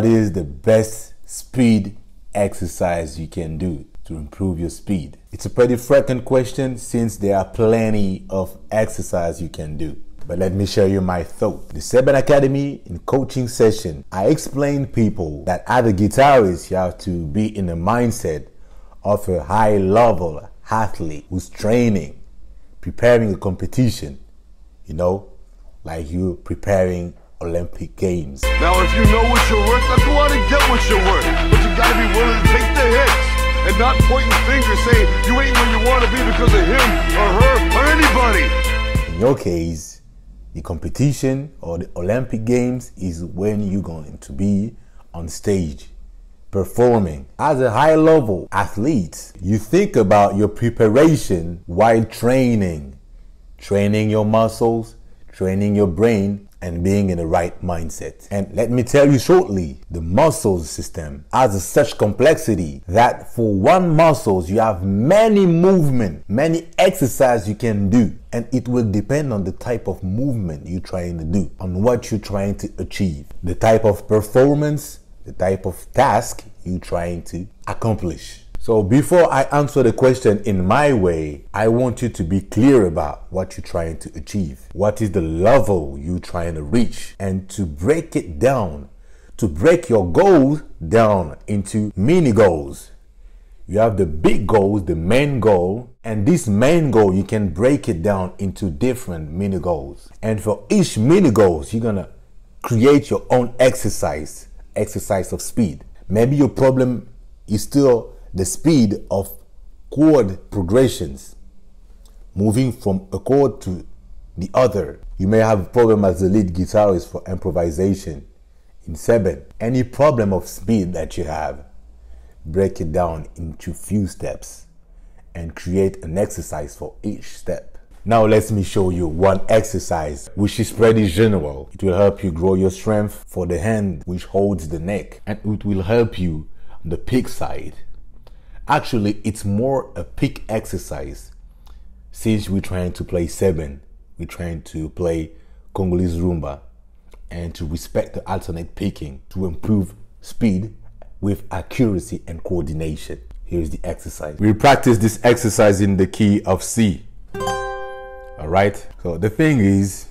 what is the best speed exercise you can do to improve your speed? It's a pretty frequent question since there are plenty of exercise you can do. But let me share you my thought. The Seben Academy in coaching session, I explain people that as a guitarist, you have to be in the mindset of a high level athlete who's training, preparing a competition, you know, like you preparing Olympic Games. Now, if you know what you're worth, now go out and get what you're worth. But you gotta be willing to take the hits and not pointing fingers saying you ain't where you want to be because of him or her or anybody. In your case, the competition or the Olympic Games is when you're going to be on stage performing. As a high level athlete, you think about your preparation while training, training your muscles, training your brain, and being in the right mindset. And let me tell you shortly, the muscles system has such complexity that for one muscles you have many movement, many exercise you can do. And it will depend on the type of movement you're trying to do, on what you're trying to achieve, the type of performance, the type of task you're trying to accomplish. So before I answer the question in my way, I want you to be clear about what you're trying to achieve. What is the level you're trying to reach? And to break it down, to break your goals down into mini goals. You have the big goals, the main goal, and this main goal, you can break it down into different mini goals. And for each mini goals, you're gonna create your own exercise, exercise of speed. Maybe your problem is still the speed of chord progressions, moving from a chord to the other. You may have a problem as the lead guitarist for improvisation. In seben, any problem of speed that you have, break it down into few steps and create an exercise for each step. Now let me show you one exercise which is pretty general. It will help you grow your strength for the hand which holds the neck and it will help you on the pick side Actually, it's more a pick exercise. Since we're trying to play seben, we're trying to play Congolese rumba and to respect the alternate picking to improve speed with accuracy and coordination. Here's the exercise. We practice this exercise in the key of C. All right. So the thing is,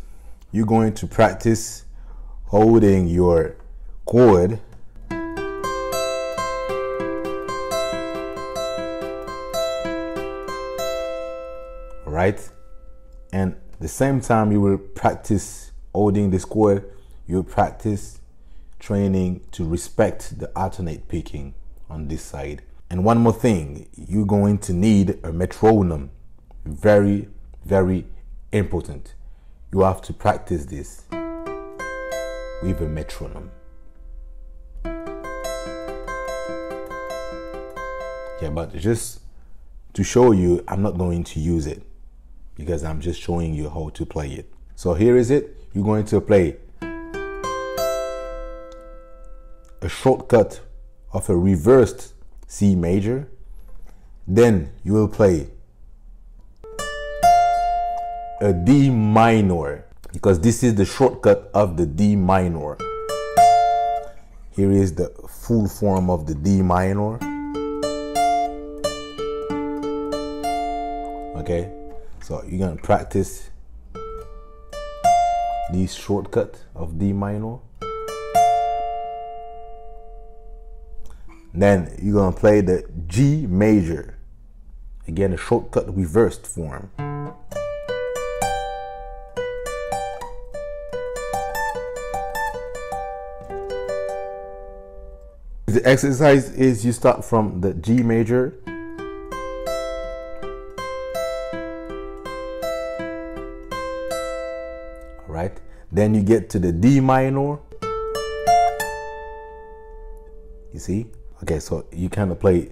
you're going to practice holding your chord right? And the same time you will practice holding the square, you practice training to respect the alternate picking on this side. And one more thing, you're going to need a metronome. Very, very important. You have to practice this with a metronome. Yeah, but just to show you, I'm not going to use it because I'm just showing you how to play it. So here is it. You're going to play a shortcut of a reversed C major. Then you will play a D minor because this is the shortcut of the D minor. Here is the full form of the D minor. Okay, so you're gonna practice this shortcut of D minor. Then you're gonna play the G major. Again, a shortcut reversed form. The exercise is you start from the G major Then you get to the D minor. You see? Okay, so you kind of play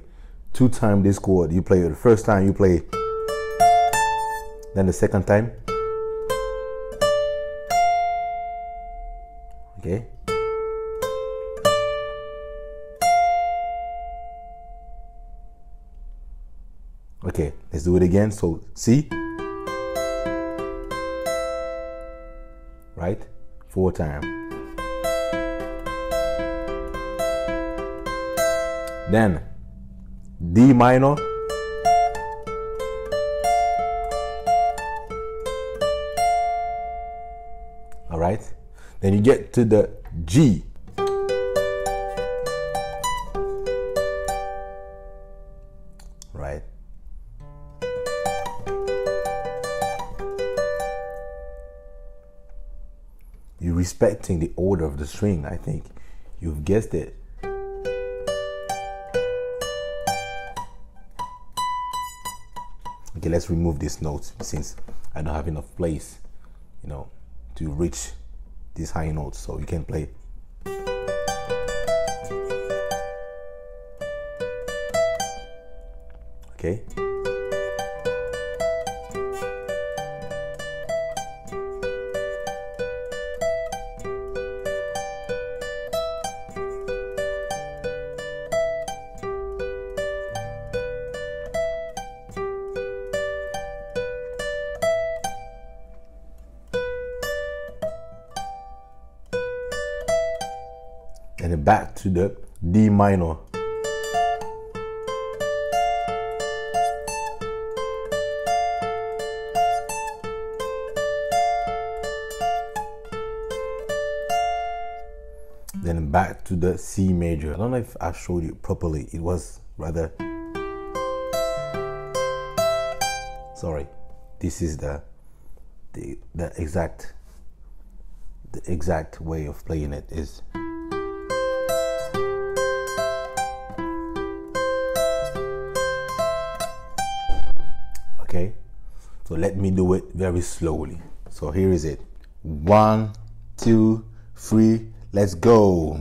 two times this chord. You play the first time, you play, then the second time. Okay. Okay, let's do it again. So, see? right? four time. Then D minor. All right. Then you get to the G respecting the order of the string, I think. You've guessed it. Okay, let's remove this note since I don't have enough place, you know, to reach these high notes. So you can play. Okay. Back to the D minor. Then back to the C major. I don't know if I showed you properly. It was rather. Sorry, this is the the the exact the exact way of playing it is. Okay? So let me do it very slowly. So here is it. One two three let's go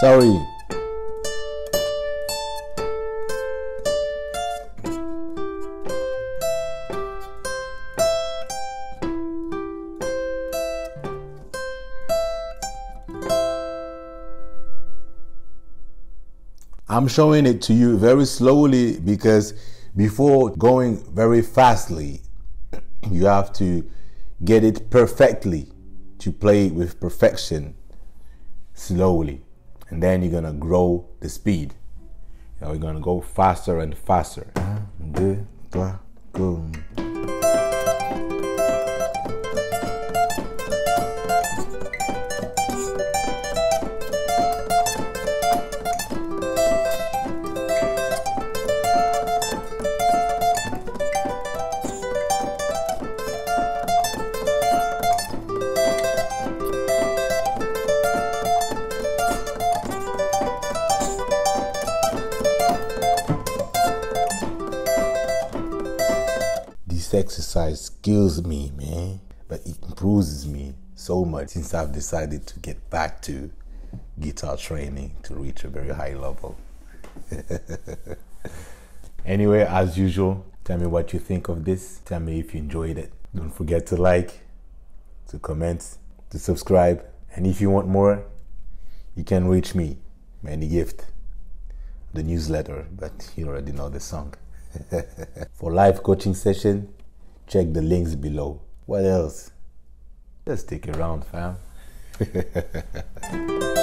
sorry I'm showing it to you very slowly because before going very fastly, you have to get it perfectly to play with perfection slowly. And then you're gonna grow the speed. You know, you're gonna go faster and faster. Un, deux, trois, exercise kills me, man, but it improves me so much since I've decided to get back to guitar training to reach a very high level. anyway, as usual, tell me what you think of this. Tell me if you enjoyed it. Don't forget to like, to comment, to subscribe. And if you want more, you can reach me, Manny Gift, the newsletter, but you already know the song. For live coaching session, check the links below. What else? Just stick around, fam.